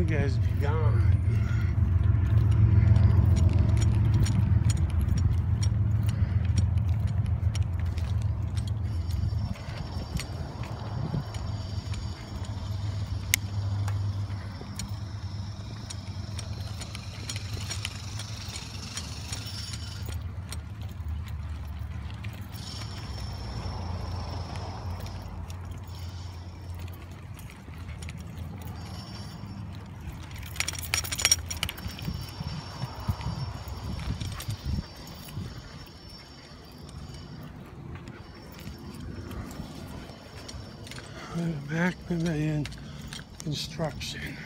You guys be gone. Back Pavilion construction.